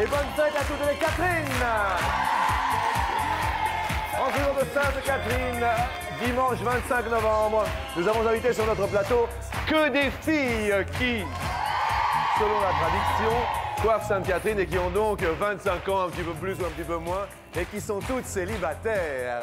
et bonne fête à toutes les Catherine. En jour de Sainte-Catherine, dimanche 25 novembre, nous avons invité sur notre plateau que des filles qui, selon la tradition, coiffent Sainte-Catherine et qui ont donc 25 ans, un petit peu plus ou un petit peu moins, et qui sont toutes célibataires.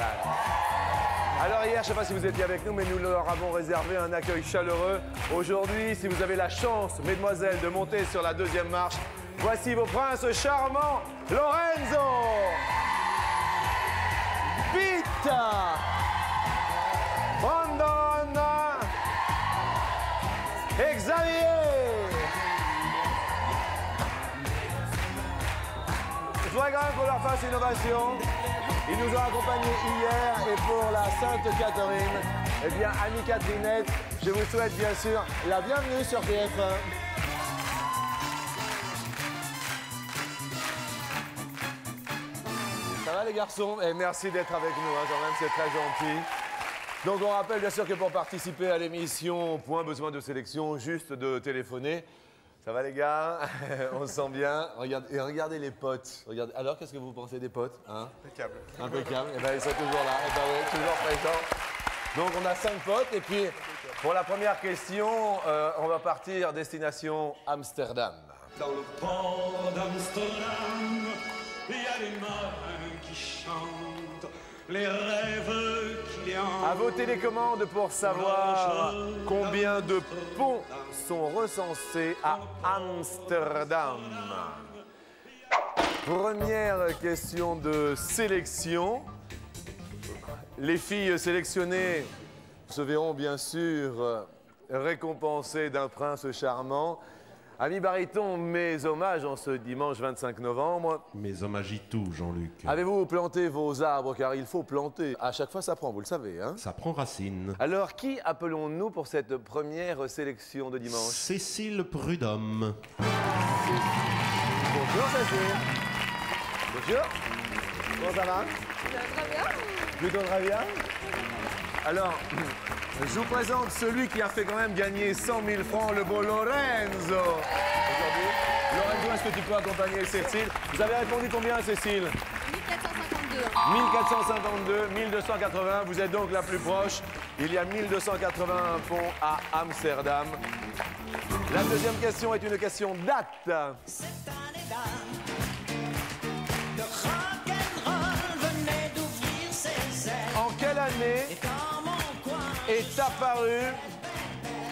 Alors hier, je ne sais pas si vous étiez avec nous, mais nous leur avons réservé un accueil chaleureux. Aujourd'hui, si vous avez la chance, mesdemoiselles, de monter sur la deuxième marche, voici vos princes charmants, Lorenzo, Pete, Brandon et Xavier. Je voudrais quand même qu'on leur fasse une ovation. Ils nous ont accompagnés hier et pour la Sainte Catherine, eh bien, Annie Catherinette, je vous souhaite bien sûr la bienvenue sur TF1. Garçons Et merci d'être avec nous, hein, quand même, c'est très gentil. Donc on rappelle bien sûr que pour participer à l'émission, point besoin de sélection, juste de téléphoner. Ça va les gars? On se sent bien? Regardez, et regardez les potes. Regardez. Alors qu'est-ce que vous pensez des potes hein? Impeccable. Impeccable. Et ben, ils sont toujours là. Eh ben ouais, toujours présents. Donc on a cinq potes et puis pour la première question, euh, on va partir destination Amsterdam. Dans le port d'Amsterdam, il y a des marins qui chantent les rêves a. À vos télécommandes pour savoir combien de ponts sont recensés à Amsterdam. Première question de sélection. Les filles sélectionnées se verront bien sûr récompensées d'un prince charmant. Ami Bariton, mes hommages en ce dimanche 25 novembre. Mes hommages y tout, Jean-Luc. Avez-vous planté vos arbres? Car il faut planter. À chaque fois, ça prend, vous le savez. Hein Ça prend racine. Alors, qui appelons-nous pour cette première sélection de dimanche? Cécile Prudhomme. Bonjour, Cécile. Bonjour. Comment ça va Très bien. Plutôt très bien. Alors, je vous présente celui qui a fait quand même gagner 100 000 francs, le beau Lorenzo. Aujourd'hui. Lorenzo, est-ce que tu peux accompagner Cécile? Vous avez répondu combien, Cécile? 1452. 1452, 1280, vous êtes donc la plus proche. Il y a 1281 ponts à Amsterdam. La deuxième question est une question date. Cette année-là, le rock'n'roll venait d'ouvrir ses ailes. En quelle année apparu.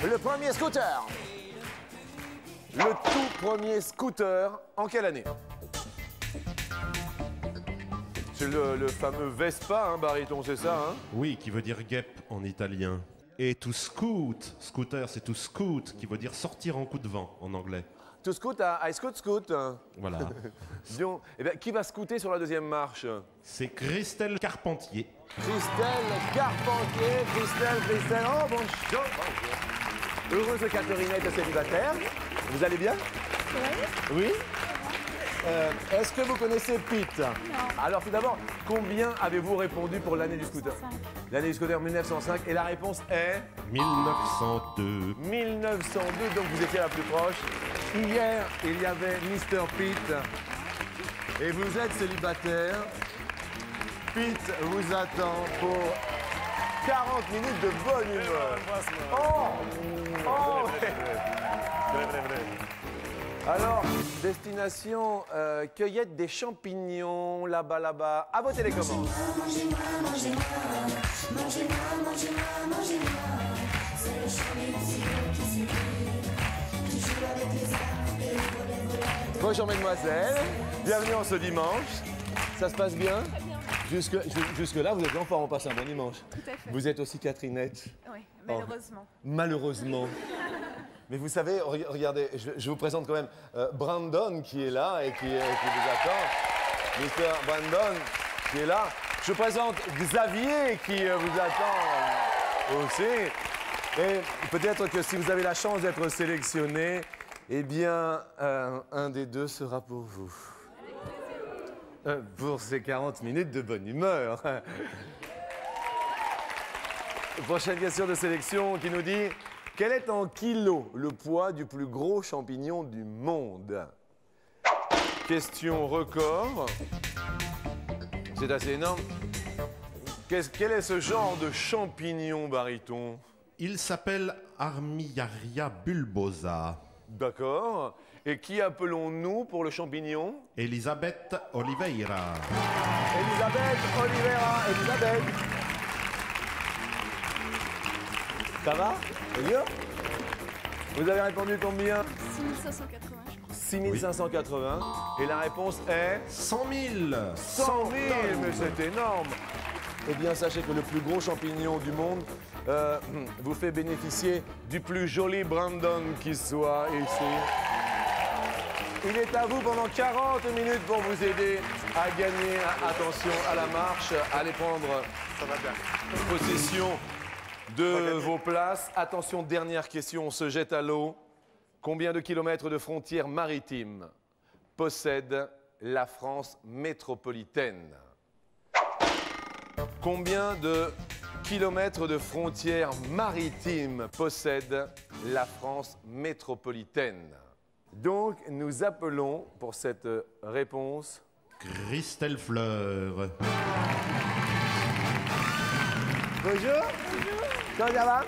Le premier scooter. Le tout premier scooter, en quelle année? C'est le, fameux Vespa, hein, Bariton, c'est ça hein? Oui, qui veut dire guêpe en italien. Et to scoot, scooter c'est to scoot, qui veut dire sortir en coup de vent en anglais. To scoot à I scoot scoot. Voilà. Eh bien, qui va scooter sur la deuxième marche? C'est Christelle Carpentier. Christelle Carpentier, Christelle, Christelle, oh bonjour. Heureuse Catherinette célibataire. Vous allez bien? Oui. Euh, Est-ce que vous connaissez Pete? Non. Alors tout d'abord, combien avez-vous répondu pour l'année du scooter? L'année du scooter 1905 et la réponse est? 1902. 1902, donc vous étiez la plus proche. Hier, il y avait Mr. Pete et vous êtes célibataire. Pete vous attend pour 40 minutes de bonne humeur. Oh, oh. Alors, destination euh, cueillette des champignons, là-bas, là-bas, à vos télécommandes. Bonjour mesdemoiselles, bienvenue en ce dimanche. Ça se passe bien? Jusque, ju- jusque-là, vous êtes en forme, on passe un bon dimanche. Tout à fait. Vous êtes aussi Catherinette Oui, malheureusement. Malheureusement. Mais vous savez, re- regardez, je, je vous présente quand même euh, Brandon qui est là et qui, euh, qui vous attend. Mr. Brandon qui est là. Je vous présente Xavier qui euh, vous attend aussi. Et peut-être que si vous avez la chance d'être sélectionné, eh bien, euh, un des deux sera pour vous. Euh, pour ces 40 minutes de bonne humeur. Prochaine question de sélection qui nous dit quel est en kilos le poids du plus gros champignon du monde? Question record. C'est assez énorme. Quel est ce genre de champignon, Bariton Il s'appelle Armillaria bulbosa. D'accord. Et qui appelons-nous pour le champignon? Elisabeth Oliveira. Elisabeth Oliveira. Elisabeth. Ça va? Vous avez répondu combien? 6580, je crois. 6580. Et la réponse est 100 000 100 000, mais c'est énorme. Eh bien, sachez que le plus gros champignon du monde euh, vous fait bénéficier du plus joli Brandon qui soit ici. Il est à vous pendant 40 minutes pour vous aider à gagner. Attention à la marche, allez prendre possession de vos places. Attention, dernière question, on se jette à l'eau. Combien de kilomètres de frontières maritimes possède la France métropolitaine? Combien de kilomètres de frontières maritimes possède la France métropolitaine Donc, nous appelons pour cette réponse Christelle Fleur. Bonjour. Comment ça va?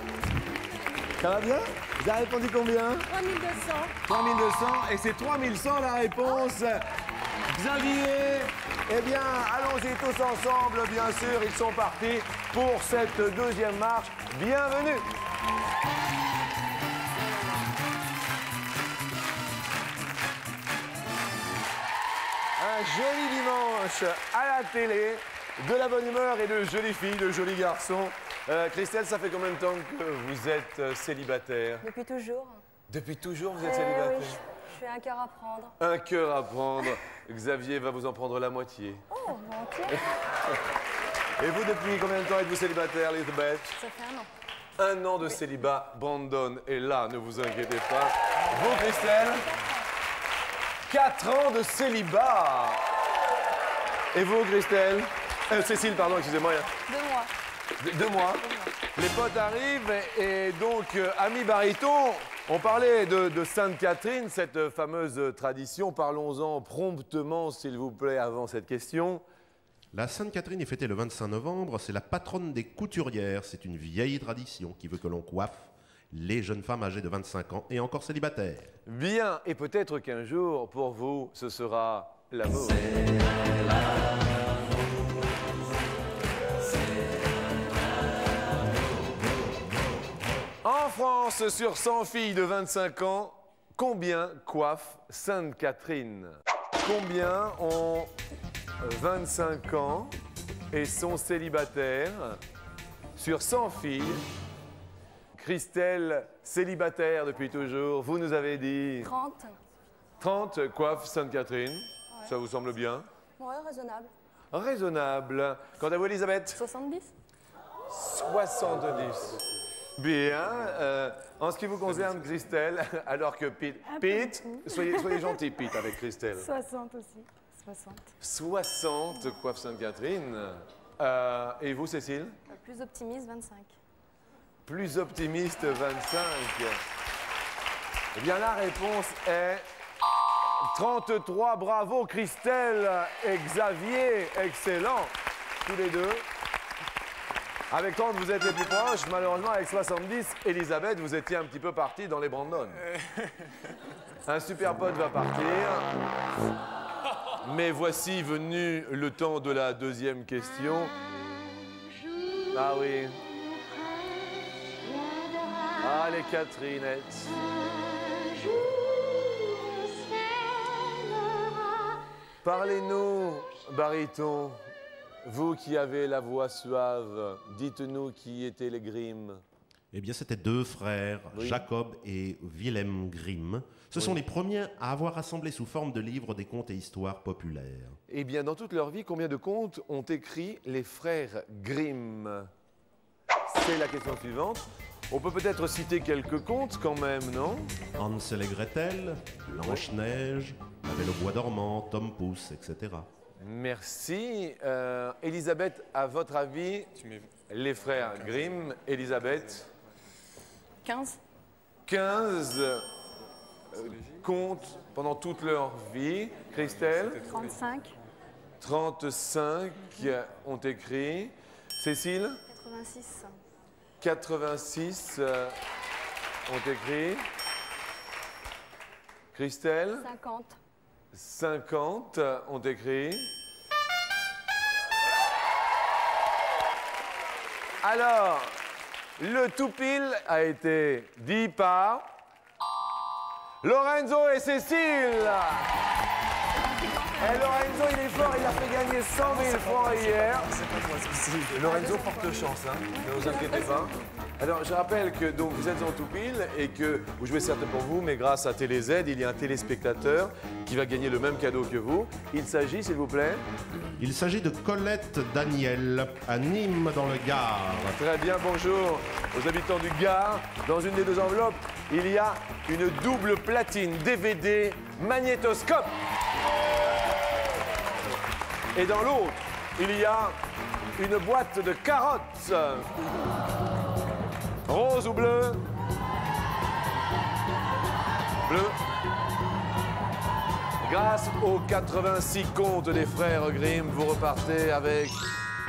Ça va bien? Vous avez répondu combien? 3200. 3200 et c'est 3100 la réponse. Xavier, eh bien, allons-y tous ensemble, bien sûr, ils sont partis pour cette deuxième marche. Bienvenue. Un joli dimanche à la télé, de la bonne humeur et de jolies filles, de jolis garçons. Euh, Christelle, ça fait combien de temps que vous êtes euh, célibataire? Depuis toujours. Depuis toujours, vous êtes Eh célibataire? oui, je, un cœur à prendre. Un cœur à prendre. Xavier va vous en prendre la moitié. Oh, volontiers. Et vous, depuis combien de temps êtes-vous célibataire, Elisabeth Ça fait un an. Un an de célibat. Brandon est là, ne vous inquiétez pas. Vous, Christelle? Quatre ans de célibat. Et vous, Christelle? Euh, Cécile, pardon, excusez-moi. Deux mois. De- Deux mois. Les potes arrivent et donc, euh, ami Bariton, on parlait de, de Sainte-Catherine, cette fameuse tradition. Parlons-en promptement, s'il vous plaît, avant cette question. La Sainte Catherine est fêtée le 25 novembre. C'est la patronne des couturières. C'est une vieille tradition qui veut que l'on coiffe les jeunes femmes âgées de 25 ans et encore célibataires. Bien, et peut-être qu'un jour, pour vous, ce sera l'amour. En France, sur 100 filles de 25 ans, combien coiffe Sainte-Catherine? Combien ont 25 ans et sont célibataires? Sur 100 filles, Christelle, célibataire depuis toujours, vous nous avez dit 30. 30 coiffes Sainte-Catherine. Ça vous semble bien? Ouais, raisonnable. Raisonnable. Quant à vous, Elisabeth? 70 70. Bien. Euh, en ce qui vous concerne, Christelle, alors que Pete. Pete, soyez, soyez gentil, Pete, avec Christelle. 60 aussi. 60. 60 coiffes Sainte-Catherine. Euh, et vous, Cécile? Plus optimiste, 25. Plus optimiste, 25. Eh bien, la réponse est 33. Bravo, Christelle et Xavier. Excellent. Tous les deux. Avec 30, vous êtes les plus proches. Malheureusement, avec 70, Elisabeth, vous étiez un petit peu partie dans les Brandon. Un super pote va partir. Mais voici venu le temps de la deuxième question. Ah oui. Ah, les Catherinettes. Parlez-nous, baryton. Vous qui avez la voix suave, dites-nous qui étaient les Grimm. Eh bien, c'était deux frères, Oui. Jacob et Wilhelm Grimm. Ce sont les premiers à avoir rassemblé sous forme de livres des contes et histoires populaires. Eh bien, dans toute leur vie, combien de contes ont écrit les frères Grimm? C'est la question suivante. On peut peut-être citer quelques contes quand même, non? Hansel et Gretel, Blanche-Neige, La Belle au bois dormant, Tom Pouce, etc. Merci. Euh, Elisabeth, à votre avis, les frères Grimm, Elisabeth 15 15. euh, comptent pendant toute leur vie Christelle 35, 35 ont écrit. Cécile 86, 86 euh, ont écrit. Christelle 50, 50 ont écrit. Alors, le tout pile a été dit par Lorenzo et Cécile. Et Lorenzo, il est fort, il a fait gagner 100 000 francs hier. Lorenzo, forte chance, hein. ne vous inquiétez pas. Alors, je rappelle que donc, vous êtes en tout pile et que vous jouez certes pour vous, mais grâce à TéléZ, il y a un téléspectateur qui va gagner le même cadeau que vous. Il s'agit, s'il vous plaît, Il s'agit de Colette Daniel, à Nîmes dans le Gard. Très bien, bonjour aux habitants du Gard. Dans une des deux enveloppes, il y a une double platine DVD magnétoscope. Et dans l'autre, il y a une boîte de carottes. Rose ou bleu Bleu. Grâce aux 86 comptes des frères Grimm, vous repartez avec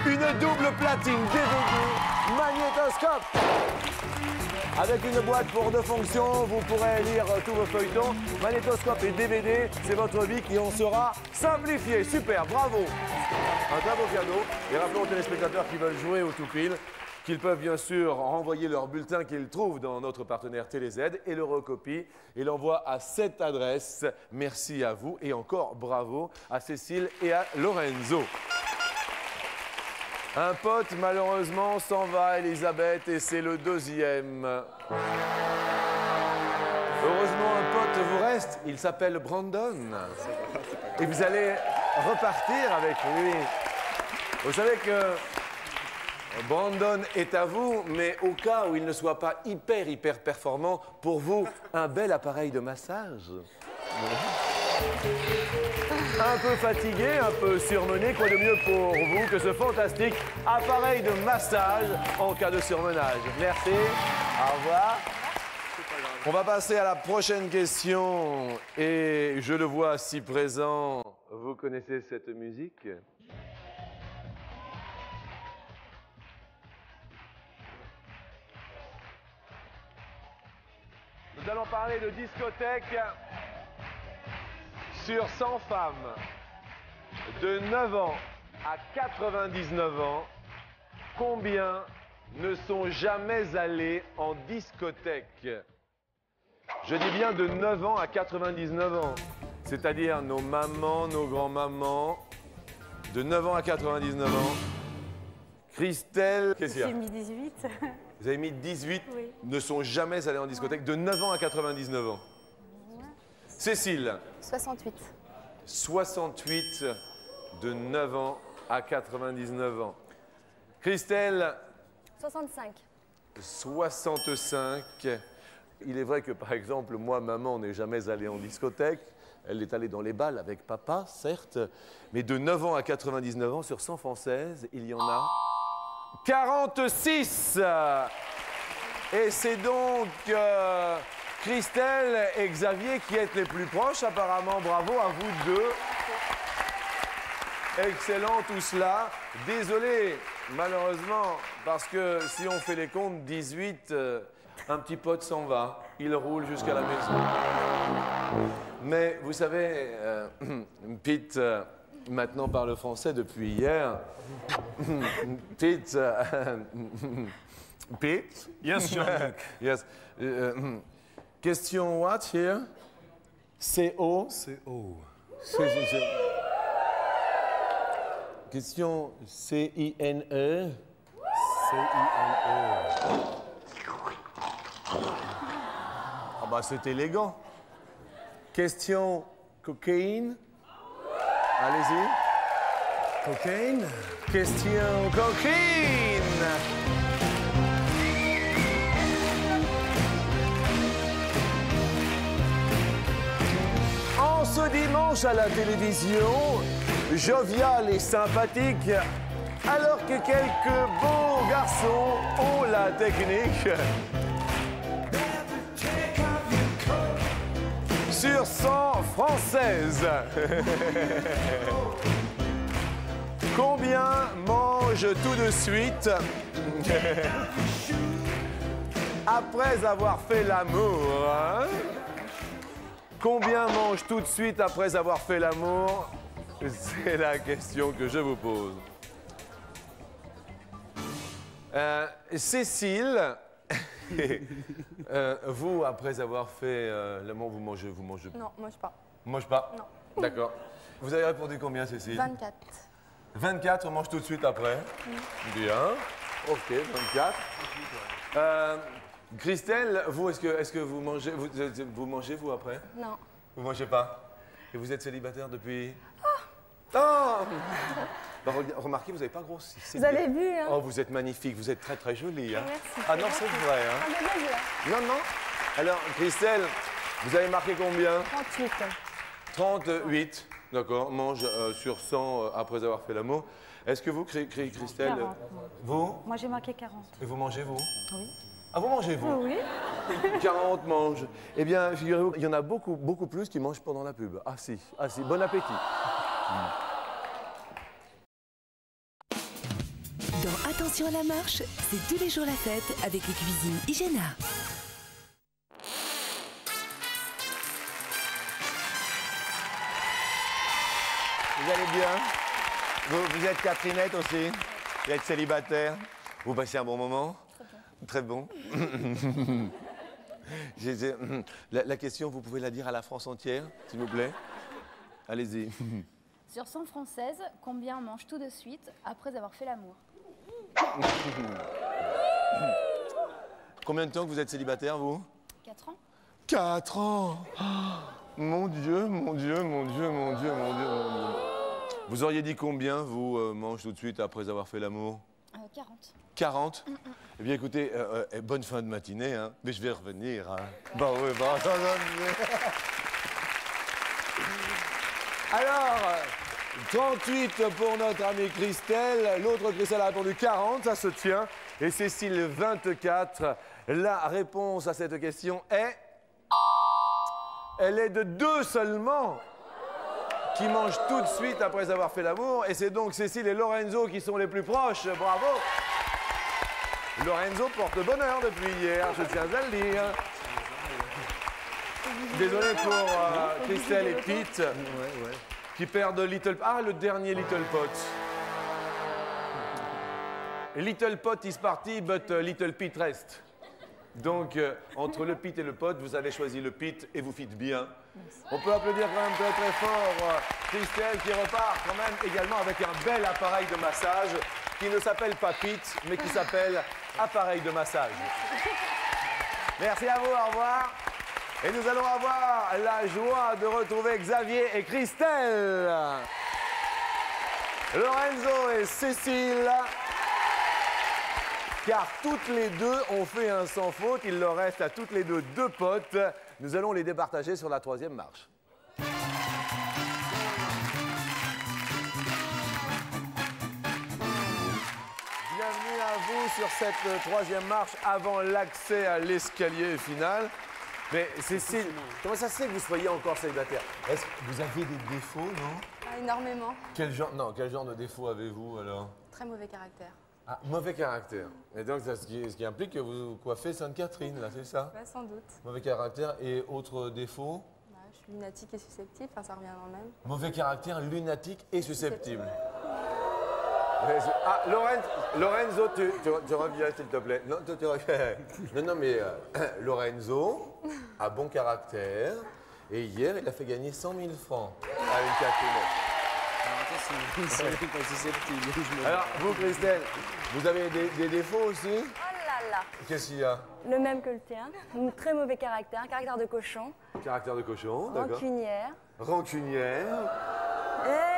une double platine DVD magnétoscope. Avec une boîte pour deux fonctions, vous pourrez lire tous vos feuilletons. Magnétoscope et DVD, c'est votre vie qui en sera simplifiée. Super, bravo. Un très beau cadeau. Et rappelons aux téléspectateurs qui veulent jouer au tout pile qu'ils peuvent bien sûr renvoyer leur bulletin qu'ils trouvent dans notre partenaire TéléZ et le recopient et l'envoient à cette adresse. Merci à vous et encore bravo à Cécile et à Lorenzo. Un pote, malheureusement, s'en va, Elisabeth, et c'est le deuxième. Heureusement, un pote vous reste. Il s'appelle Brandon. Et vous allez repartir avec lui. Vous savez que Brandon est à vous, mais au cas où il ne soit pas hyper, hyper performant, pour vous, un bel appareil de massage. Un peu fatigué, un peu surmené, quoi de mieux pour vous que ce fantastique appareil de massage en cas de surmenage. Merci, au revoir. On va passer à la prochaine question et je le vois si présent. Vous connaissez cette musique? Nous allons parler de discothèque sur 100 femmes de 9 ans à 99 ans. Combien ne sont jamais allées en discothèque? Je dis bien de 9 ans à 99 ans. C'est-à-dire nos mamans, nos grands-mamans, de 9 ans à 99 ans. Christelle, qu'est-ce qu'il y a? J'ai mis 18, Vous avez mis 18, Oui. ne sont jamais allés en discothèque de 9 ans à 99 ans. Cécile, 68, 68 de 9 ans à 99 ans. Christelle, 65, 65. Il est vrai que, par exemple, moi, maman, n'est jamais allée en discothèque. Elle est allée dans les balles avec papa, certes. Mais de 9 ans à 99 ans, sur 100 françaises, il y en a 46. Et c'est donc euh, Christelle et Xavier qui êtes les plus proches, apparemment. Bravo à vous deux. Excellent tout cela. Désolé, malheureusement, parce que si on fait les comptes, 18, euh, un petit pote s'en va. Il roule jusqu'à la maison. Mais vous savez, euh, Pete maintenant parle français depuis hier. Pete. euh, Pete? Yes, Jean-Luc. Yes. Euh, euh, question what here? CO? C'est O. C'est- c'est- c'est- Question C-I-N-E. C-I-N-E. Ah bah c'est élégant. Question cocaïne? Allez-y. Cocaine. Question cocaïne. En ce dimanche à la télévision, jovial et sympathique, alors que quelques beaux garçons ont la technique. Sur 100 françaises. Combien mange tout de suite? Après avoir fait l'amour hein? Combien mange tout de suite après avoir fait l'amour? C'est la question que je vous pose. Euh, Cécile, euh, vous, après avoir fait euh, l'amour, vous mangez, vous mangez Non, mange pas. Mange pas Non. D'accord. Vous avez répondu combien, Cécile 24. 24, on mange tout de suite après. Bien. Ok, 24. Euh, Christelle, vous, est-ce que, est que vous mangez, vous, vous mangez, vous, après Non. Vous mangez pas Et vous êtes célibataire depuis Ah Bah, Remarquez, vous n'avez pas grossi. Vous avez bien. vu, hein Oh, vous êtes magnifique, vous êtes très très jolie. Hein Merci. ah non, c'est vrai. Hein Ah, ben, non, non. Alors, Christelle, vous avez marqué combien? 38. 38. D'accord, mange euh, sur 100 euh, après avoir fait l'amour. Est-ce que vous, Cri- Cri- Christelle 40. Vous? Moi, j'ai marqué 40. Et vous mangez, vous? Oui. Ah, vous mangez, vous? Oui. 40 mangent. Eh bien, figurez-vous, il y en a beaucoup, beaucoup plus qui mangent pendant la pub. Ah si, ah si, bon appétit. Attention à la marche, c'est tous les jours la fête avec les cuisines Igena. Vous allez bien? Vous, vous êtes Catherinette aussi? Vous êtes célibataire? Vous passez un bon moment? Très bon. J'ai- j'ai- la, la question, vous pouvez la dire à la France entière, s'il vous plaît? Allez-y. Sur 100 françaises, combien mange tout de suite après avoir fait l'amour? Combien de temps que vous êtes célibataire, vous 4 ans 4 ans Ah, Mon Dieu, mon Dieu, mon Dieu, mon Dieu, mon Dieu, mon Dieu. Vous auriez dit combien, vous, euh, mange tout de suite après avoir fait l'amour Euh, 40. 40 Eh bien, écoutez, euh, euh, bonne fin de matinée, hein, mais je vais revenir. Hein. Bah oui, bah Alors, euh, 38 pour notre amie Christelle, l'autre Christelle a répondu 40, ça se tient, et Cécile 24. La réponse à cette question est... Elle est de deux seulement qui mangent tout de suite après avoir fait l'amour, et c'est donc Cécile et Lorenzo qui sont les plus proches. Bravo Lorenzo porte bonheur depuis hier, je tiens à le dire. Désolé pour euh, Christelle et Pete qui perdent Little Ah, le dernier Little Pot. Little Pot is party, but uh, Little Pete reste. Donc, euh, entre le Pete et le Pot, vous avez choisi le Pete et vous faites bien. On peut applaudir quand même très très fort euh, Christelle qui repart quand même également avec un bel appareil de massage qui ne s'appelle pas Pete, mais qui s'appelle appareil de massage. Merci à vous, au revoir. Et nous allons avoir la joie de retrouver Xavier et Christelle. Lorenzo et Cécile. Car toutes les deux ont fait un sans faute. Il leur reste à toutes les deux deux potes. Nous allons les départager sur la troisième marche. Bienvenue à vous sur cette troisième marche avant l'accès à l'escalier final. Mais Cécile, comment ça se fait que vous soyez encore célibataire Est-ce que vous avez des défauts, non Ah, énormément. quel genre, Non, quel genre de défauts avez-vous alors Très mauvais caractère. ah, Mauvais caractère. Et donc, ça, ce, qui, ce qui implique que vous coiffez Sainte-Catherine, là, c'est ça Ouais, sans doute. Mauvais caractère et autres défauts Bah, je suis lunatique et susceptible, enfin ça revient dans le même. Mauvais caractère, lunatique et susceptible. Ah, Lorenzo, Lorenzo tu, tu- tu reviens, s'il te plaît. Non, tu, tu reviens. Non, non, mais euh, Lorenzo a bon caractère. Et hier, il a fait gagner 100 000 francs à une Catherine. Alors, vous, Christelle, vous avez des, des défauts aussi? Oh là là Qu'est-ce qu'il y a? Le même que le tien. Un très mauvais caractère, caractère de cochon, Caractère de cochon, d'accord. rancunière. Rancunière. Eh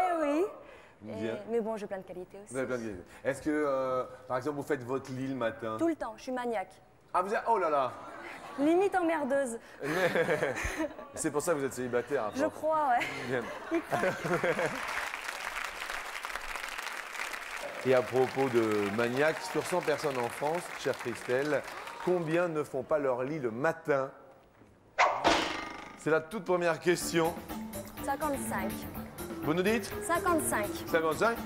Et-. Mais bon, j'ai plein de qualités aussi. Vous avez plein de qualités. Est-ce que, euh, par exemple, vous faites votre lit le matin? Tout le temps, je suis maniaque. Ah, vous êtes... Oh là là Limite emmerdeuse, C'est pour ça que vous êtes célibataire. à je crois, ouais. Bien. Et à propos de maniaque, sur 100 personnes en France, chère Christelle, combien ne font pas leur lit le matin? C'est la toute première question. 55. Vous nous dites 55. 55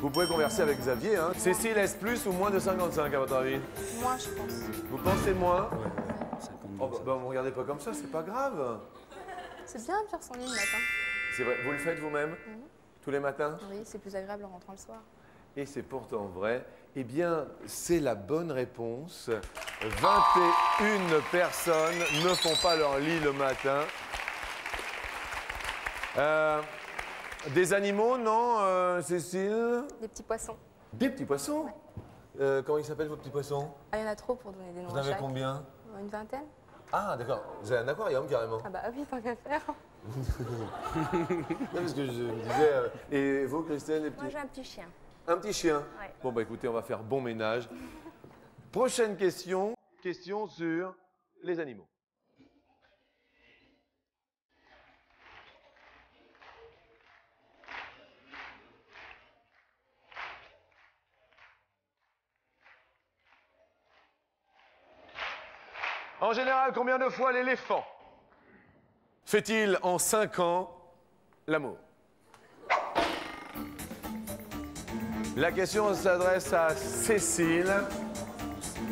Vous pouvez converser avec Xavier. Hein. Cécile, est-ce plus ou moins de 55 à votre avis Moi, je pense. Vous pensez moins Oh, bah, bah, vous regardez pas comme ça, c'est pas grave. C'est bien de faire son lit le matin. C'est vrai, vous le faites vous-même Tous les matins? Oui, c'est plus agréable en rentrant le soir. Et c'est pourtant vrai. Eh bien, c'est la bonne réponse. 21 personnes ne font pas leur lit le matin. Euh, des animaux, non, euh, Cécile Des petits poissons. Des petits poissons Euh, Comment ils s'appellent vos petits poissons Ah, il y en a trop pour donner des noms Vous à en avez combien Une vingtaine Ah, d'accord. Vous avez un aquarium carrément. Ah bah oui, tant qu'à faire. Non, parce que je me disais. euh, et vous, Christelle, les petits Moi, j'ai un petit chien. Un petit chien Ouais. Bon, bah écoutez, on va faire bon ménage. Prochaine question. Question sur les animaux. En général, combien de fois l'éléphant fait-il en 5 ans l'amour? La question s'adresse à Cécile.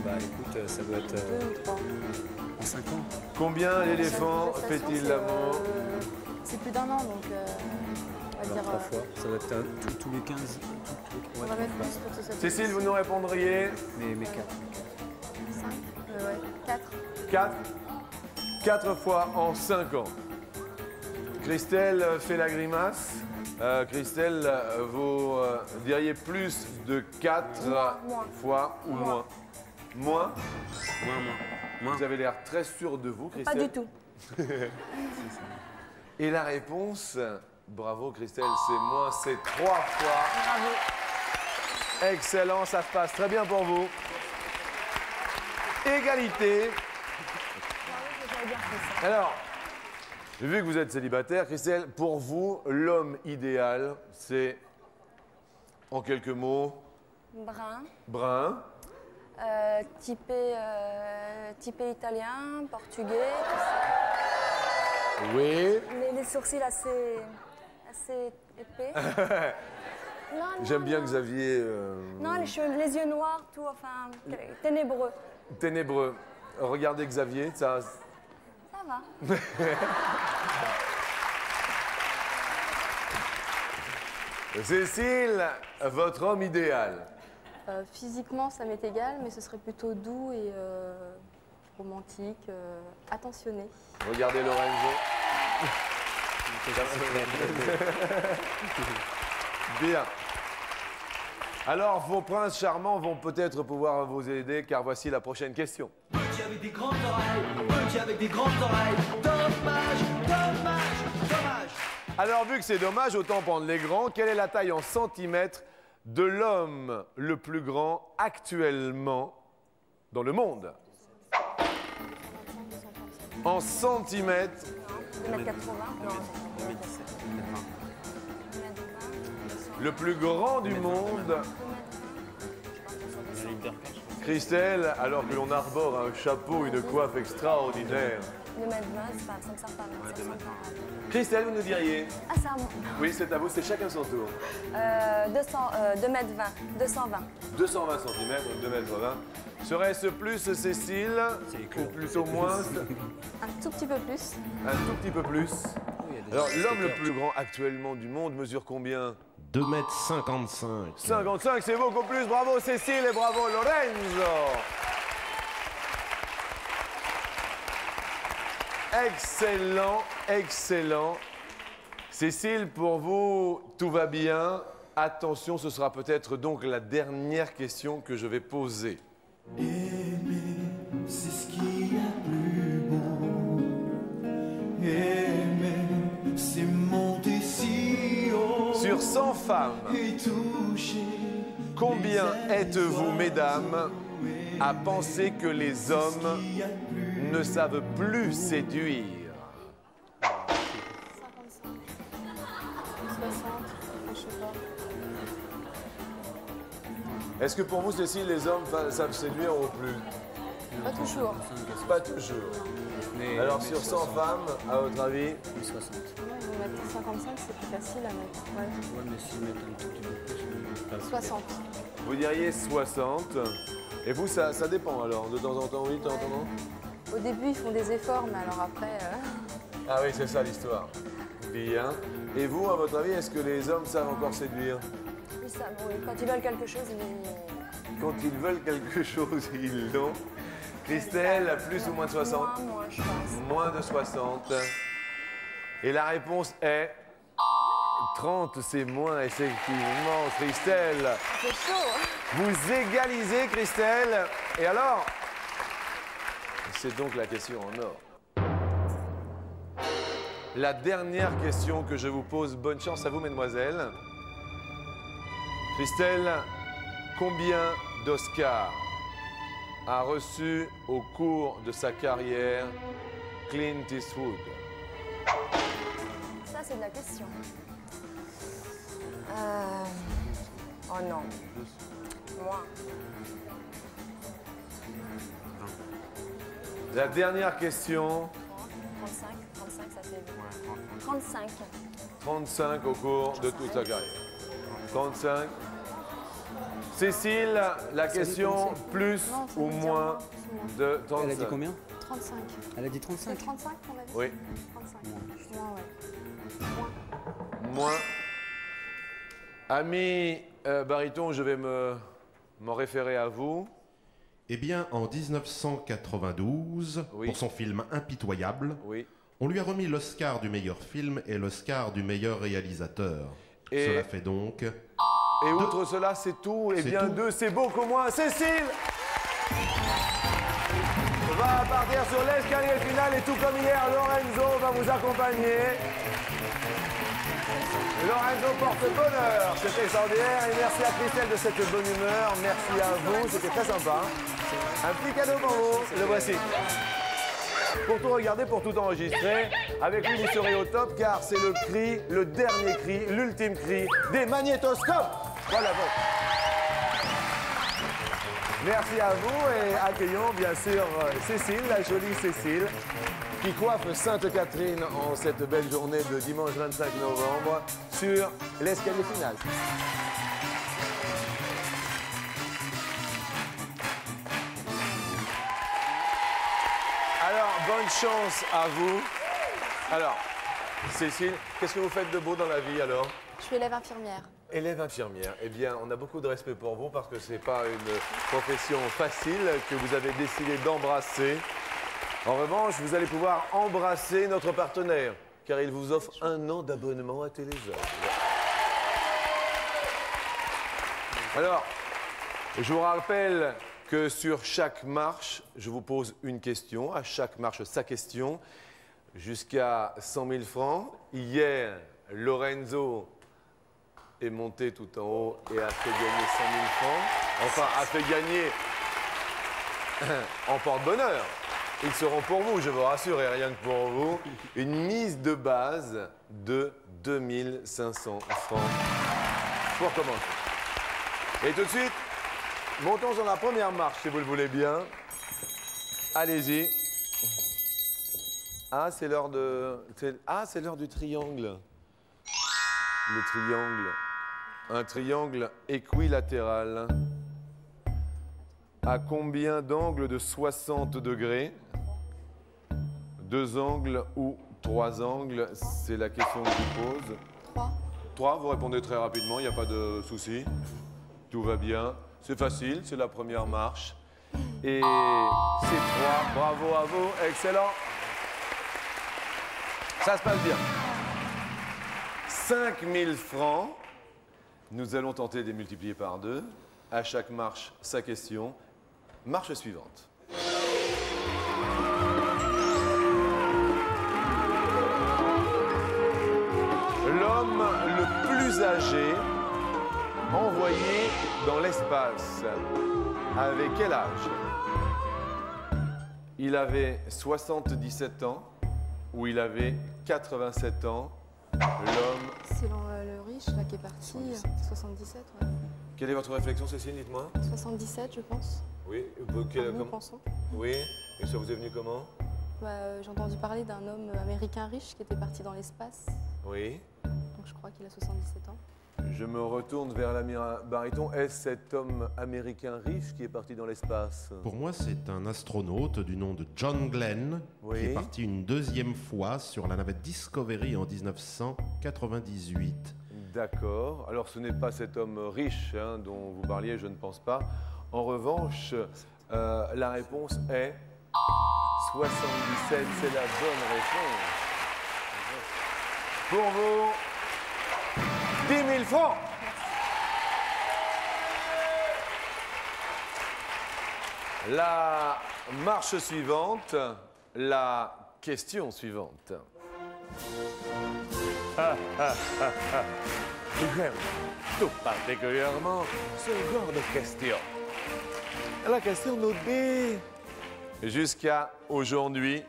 Bah écoute, euh, ça doit être euh, Deux ou trois. en 5 ans. Combien l'éléphant Sa fait-il l'amour? c'est, euh, C'est plus d'un an, donc euh, on va Alors dire. trois fois. Ça doit être tous- tous les 15. tous- tous les- on ouais, va mettre trois plus fois. pour que ce soit Cécile, vous nous répondriez? Mais, mais 4. 5 euh, Ouais, 4. 4 4 fois en 5 ans. Christelle fait la grimace. Euh, Christelle, vous euh, diriez plus de 4 Moins, moins. fois ou moins Moins Moins, moins. Moins. Vous avez l'air très sûr de vous, Pas Christelle. du tout. Et la réponse, bravo Christelle, c'est moins, c'est 3 fois. Bravo. Excellent, ça se passe très bien pour vous. Égalité. Bien ça. Alors, vu que vous êtes célibataire, Christelle, pour vous, l'homme idéal, c'est, en quelques mots, Brun. brun, Euh, typé, euh, typé italien, portugais, tout ça. oui. Les, les sourcils assez, assez épais. J'aime bien non. Xavier euh, Non, les, cheveux, les yeux noirs, tout, enfin, ténébreux. ténébreux. Regardez Xavier, Ça va. Cécile, votre homme idéal. Euh, physiquement, ça m'est égal, mais ce serait plutôt doux et euh, romantique, euh, attentionné. Regardez Lorenzo. Bien. Alors, vos princes charmants vont peut-être pouvoir vous aider, car voici la prochaine question. Petit avec des grandes oreilles, petit avec des grandes oreilles. Dommage, dommage, dommage. Alors, vu que c'est dommage, autant prendre les grands. Quelle est la taille en centimètres de l'homme le plus grand actuellement dans le monde? En centimètres, 2m80 Non. 2m20. le plus grand du monde. Christelle, alors que l'on arbore un chapeau, une coiffe extraordinaire. 2m20, c'est pas, ça me sert pas. Christelle, vous nous diriez Ah, c'est à moi. Oui, c'est à vous, c'est chacun son tour. Euh, 200, euh, 2m20, 220. 220 cm, 2 mètres 20. Serait-ce plus Cécile ou plutôt moins Un tout petit peu plus. Un tout petit peu plus. Alors, l'homme le plus grand actuellement du monde mesure combien? 2 mètres 55. 55, c'est beaucoup plus. Bravo Cécile et bravo Lorenzo. Excellent, excellent. Cécile, pour vous, tout va bien. Attention, ce sera peut-être donc la dernière question que je vais poser. C'est ce qu'il y a de plus beau. Aimer, femmes, combien êtes-vous, mesdames, à penser que les hommes ne savent plus séduire? 55. 60. Je sais pas. Est-ce que pour vous, Cécile, les hommes savent séduire ou plus? Pas toujours. Pas toujours. Mais, Alors mais sur 100 60, femmes, à votre avis mais 60. Ouais, ils vont mettre 55, c'est plus facile à mettre. Ouais. Ouais, mais s'ils mettent un tout petit peu plus. euh, 60. Vous diriez 60. Et vous, ça, ça dépend alors De temps en temps, oui, de temps en temps, non Au début, ils font des efforts, mais alors après. euh, Ah oui, c'est ça l'histoire. Bien. Et vous, à votre avis, est-ce que les hommes savent encore séduire Oui, ça, bon, quand ils veulent quelque chose, ils... Quand ils veulent quelque chose, ils l'ont. Christelle, plus ou moins de 60 Moins, moins, je pense. Moins de 60. Et la réponse est 30, c'est moins, effectivement. Christelle, C'est chaud. vous égalisez, Christelle. Et alors? C'est donc la question en or. La dernière question que je vous pose, bonne chance à vous, mesdemoiselles. Christelle, combien d'Oscars? A reçu au cours de sa carrière Clint Eastwood Ça, c'est de la question. Euh... Oh non. Moins. La dernière question, 35, 35, ça fait... 35. 35 au cours de toute sa carrière. 35. Cécile, la question, plus Non, ou moins de Elle a 35 dit combien 35. Elle a dit C'est 35 35 qu'on a dit Oui, 35. Moins, ouais. Moins. moins. Ami euh, Bariton, je vais me m'en référer à vous. Eh bien, en 1992, Oui. pour son film Impitoyable, Oui. on lui a remis l'Oscar du meilleur film et l'Oscar du meilleur réalisateur. Et- Cela fait donc Et outre cela, c'est tout. Et C'est bien tout. deux, c'est beaucoup moins. Cécile va partir sur l'escalier final et tout comme hier, Lorenzo va vous accompagner. Lorenzo porte bonheur, c'est extraordinaire et merci à Christelle de cette bonne humeur, merci à vous, c'était très sympa. Un petit cadeau pour vous, le voici. Pour tout regarder, pour tout enregistrer, avec lui vous serez au top car c'est le cri, le dernier cri, l'ultime cri des magnétoscopes. Voilà bon. Merci à vous et accueillons bien sûr Cécile, la jolie Cécile, qui coiffe Sainte-Catherine en cette belle journée de dimanche 25 novembre sur l'escalier final. Alors, bonne chance à vous. Alors, Cécile, qu'est-ce que vous faites de beau dans la vie alors? Je suis élève infirmière. Élève infirmière, eh bien, on a beaucoup de respect pour vous parce que ce n'est pas une profession facile que vous avez décidé d'embrasser. En revanche, vous allez pouvoir embrasser notre partenaire car il vous offre un an d'abonnement à Télézone. Alors, je vous rappelle que sur chaque marche, je vous pose une question. À chaque marche, sa question. Jusqu'à 100 000 francs. Hier, Lorenzo est monté tout en haut et a fait gagner 100 000 francs. Enfin, a fait gagner en porte-bonheur. Ils seront pour vous, je vous rassure, et rien que pour vous, une mise de base de 2500 francs pour commencer. Et tout de suite, montons sur la première marche, si vous le voulez bien. Allez-y. Ah, c'est l'heure de... Ah, c'est l'heure du triangle. Le triangle. Un triangle équilatéral. À combien d'angles de 60 degrés? Deux angles ou trois angles? C'est la question que je vous pose. 3. Trois, vous répondez très rapidement, il n'y a pas de souci. Tout va bien. C'est facile, c'est la première marche. Et c'est trois. Bravo à vous, excellent. Ça se passe bien. 5000 francs. Nous allons tenter de multiplier par deux. À chaque marche, sa question. Marche suivante. L'homme le plus âgé envoyé dans l'espace. Avec quel âge? Il avait 77 ans ou il avait 87 ans. L'homme. Riche là qui est parti. 77, ouais. Quelle est votre réflexion, Cécile Dites-moi. 77, je pense. Oui, vous, quel- Nous comme- pensons. oui. Et ça vous est venu comment Bah, euh, J'ai entendu parler d'un homme américain riche qui était parti dans l'espace. Oui. Donc je crois qu'il a 77 ans. Je me retourne vers l'ami Bariton. Est-ce cet homme américain riche qui est parti dans l'espace Pour moi, c'est un astronaute du nom de John Glenn Oui. qui est parti une deuxième fois sur la navette Discovery en 1998. D'accord. Alors ce n'est pas cet homme riche hein, dont vous parliez, je ne pense pas. En revanche, euh, la réponse est 77. C'est la bonne réponse. Pour vous, 10 000 francs. La marche suivante, la question suivante. J'aime tout particulièrement ce genre de question. La question nous dit Jusqu'à aujourd'hui,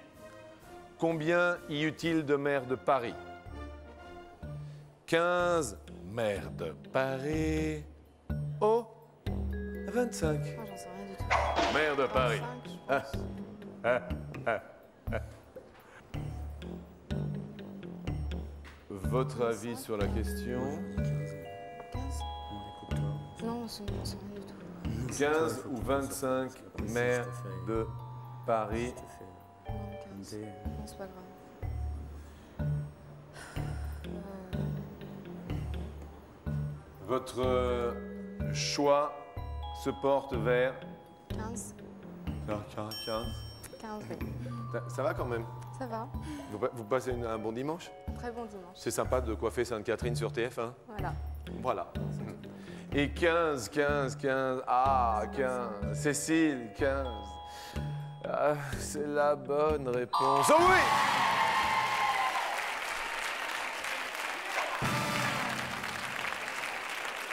combien y eut-il de maires de Paris? 15 maires de Paris. Oh 25 Moi, j'en sais rien du tout. maires de Paris. 25, Votre avis sur la question 15 Non, rien du tout. 15 ou 25 maires de Paris. Non, 15. Non, c'est pas grave. Votre euh, choix se porte vers 15 15. 15, oui. Ça, ça va quand même Ça va. vous, pa- vous passez une- un bon dimanche Très bon dimanche. C'est sympa de coiffer Sainte-Catherine sur TF1 Voilà. Voilà. Et 15, 15, 15. Ah, 15. Cécile, 15. Ah, c'est la bonne réponse. Oh oui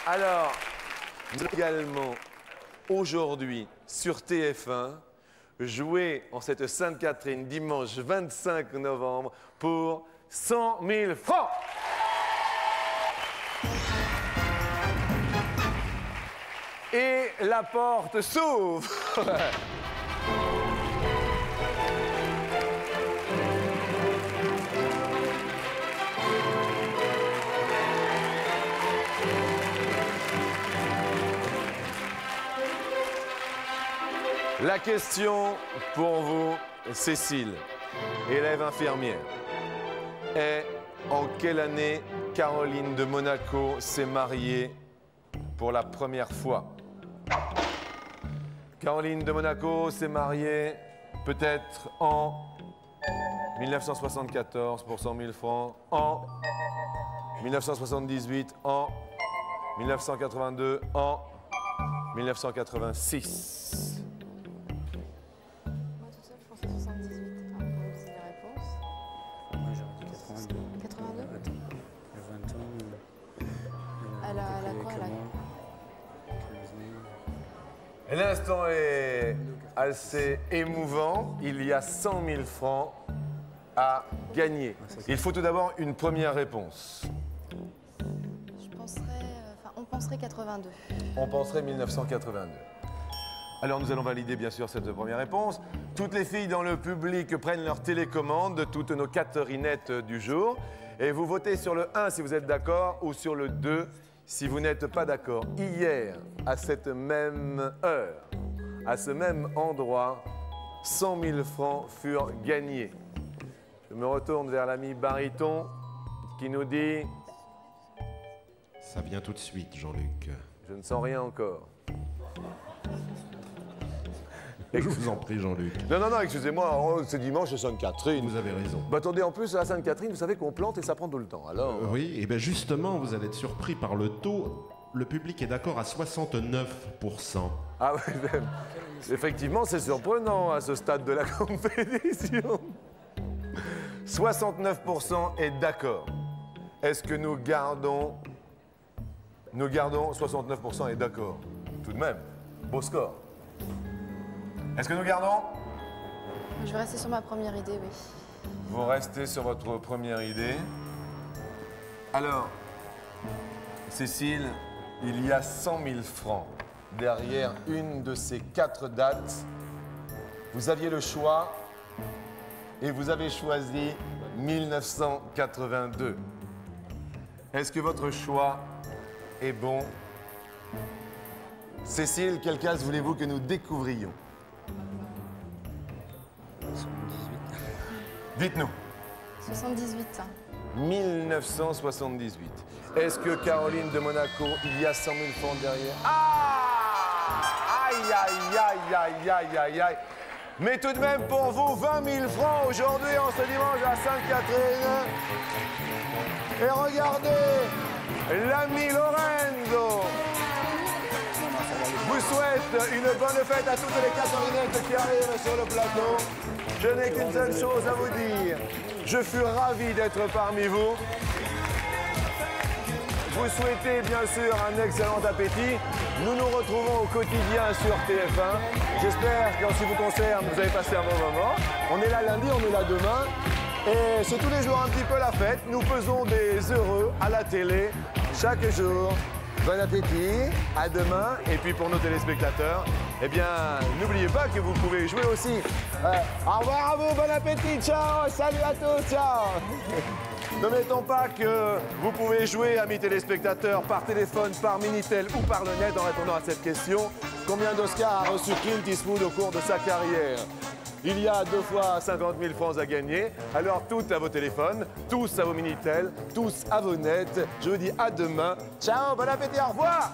Alors, également, aujourd'hui, sur TF1, jouer en cette Sainte-Catherine dimanche 25 novembre pour 100 000 francs. Et la porte s'ouvre. La question pour vous, Cécile, élève infirmière, est en quelle année Caroline de Monaco s'est mariée pour la première fois? Caroline de Monaco s'est mariée peut-être en 1974 pour 100 000 francs, en 1978, en 1982, en 1986. L'instant est assez émouvant. Il y a 100 000 francs à gagner. Il faut tout d'abord une première réponse. Je penserais. euh, Enfin, on penserait 82. On penserait 1982. Alors nous allons valider bien sûr cette première réponse. Toutes les filles dans le public prennent leur télécommande de toutes nos Catherinettes du jour. Et vous votez sur le 1 si vous êtes d'accord ou sur le 2 si vous n'êtes pas d'accord. Hier, à cette même heure, à ce même endroit, 100 000 francs furent gagnés. Je me retourne vers l'ami Bariton qui nous dit Ça vient tout de suite, Jean-Luc. Je ne sens rien encore. Je vous en prie, Jean-Luc. Non, non, non, excusez-moi, oh, c'est dimanche, c'est Sainte-Catherine. Vous avez raison. Bah, attendez, en plus, à Sainte-Catherine, vous savez qu'on plante et ça prend tout le temps. Alors. Euh, oui, et bien justement, vous allez être surpris par le taux. Le public est d'accord à 69%. Ah oui. Effectivement, c'est surprenant à ce stade de la compétition. 69% est d'accord. Est-ce que nous gardons. Nous gardons 69% est d'accord? Tout de même, beau score. Est-ce que nous gardons? Je vais rester sur ma première idée, oui. Vous restez sur votre première idée. Alors, Cécile, il y a 100 000 francs derrière une de ces quatre dates. Vous aviez le choix et vous avez choisi 1982. Est-ce que votre choix est bon? Cécile, quelle case voulez-vous que nous découvrions? Dites-nous. 78. 1978. Est-ce que Caroline de Monaco, il y a 100 000 francs derrière? Ah Aïe, aïe, aïe, aïe, aïe, aïe, aïe. Mais tout de même, pour vous, 20 000 francs aujourd'hui, en ce dimanche à Sainte-Catherine. Et regardez, l'ami Lorenzo vous souhaite une bonne fête à toutes les Catherinettes qui arrivent sur le plateau. Je n'ai qu'une seule chose à vous dire. Je suis ravi d'être parmi vous. Vous souhaitez bien sûr un excellent appétit. Nous nous retrouvons au quotidien sur TF1. J'espère qu'en ce qui vous concerne, vous avez passé un bon moment. On est là lundi, on est là demain. Et c'est tous les jours un petit peu la fête. Nous faisons des heureux à la télé chaque jour. Bon appétit, à demain. Et puis pour nos téléspectateurs, eh bien, n'oubliez pas que vous pouvez jouer aussi. Euh, au revoir à vous, bon appétit, ciao, salut à tous, ciao. Ne mettons pas que vous pouvez jouer, amis téléspectateurs, par téléphone, par Minitel ou par le net en répondant à cette question. Combien d'Oscars a reçu Clint Eastwood au cours de sa carrière? Il y a deux fois 50 000 francs à gagner. Alors, tout à vos téléphones, tous à vos Minitel, tous à vos nets. Je vous dis à demain. Ciao, bon appétit, au revoir